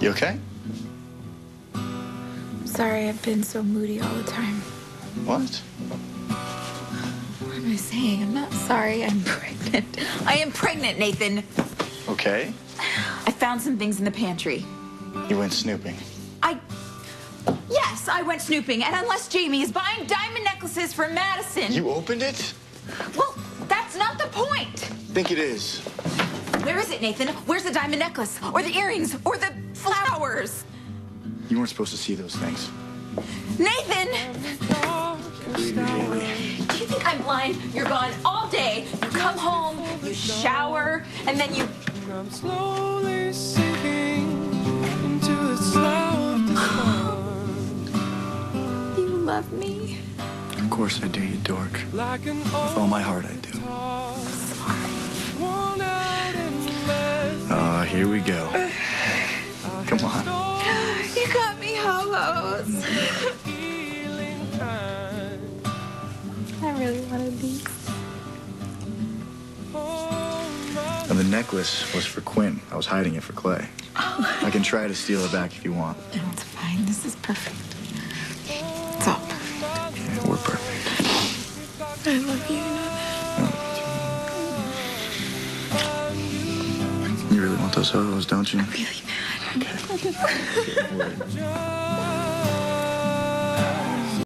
You okay? Sorry, I've been so moody all the time. What? What am I saying? I'm not sorry. I'm pregnant. I am pregnant, Nathan. Okay. I found some things in the pantry. You went snooping. I. Yes, I went snooping, and unless Jamie is buying diamond necklaces for Madison. You opened it? Well, that's not the point. Think it is. Where is it, Nathan? Where's the diamond necklace? Or the earrings? Or the flowers? You weren't supposed to see those things. Nathan! Do you think I'm blind? You're gone all day. You come home, you shower, and then you. I'm slowly sinking into the slough of despair. You love me. Of course I do, you dork. With all my heart I do. Here we go. Come on. You got me Ho Hos. I really wanted these. Oh, And the necklace was for Quinn. I was hiding it for Clay. Oh. I can try to steal it back if you want. No, it's fine. This is perfect. It's all perfect. Yeah, we're perfect. I love you. Want those Ho Hos, don't you? Really bad. Okay.